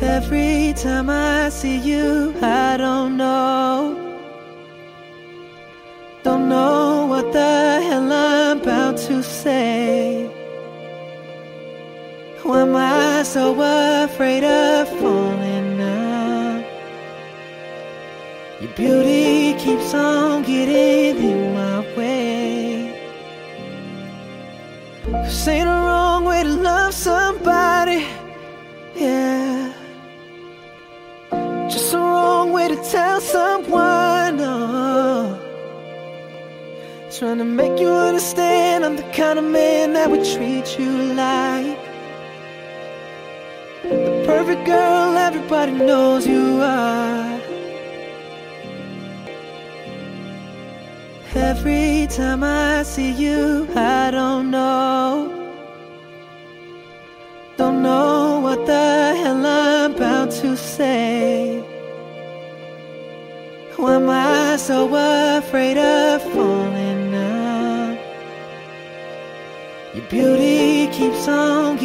Every time I see you, I don't know. Don't know what the hell I'm about to say. Why am I so afraid of falling now? Your beauty keeps on getting This ain't wrong way to love somebody, yeah. Just a wrong way to tell someone, oh. Trying to make you understand I'm the kind of man that would treat you like the perfect girl everybody knows you are. Every time I see you, I don't know. The hell I'm about to say. Why am I so afraid of falling now? Your beauty keeps on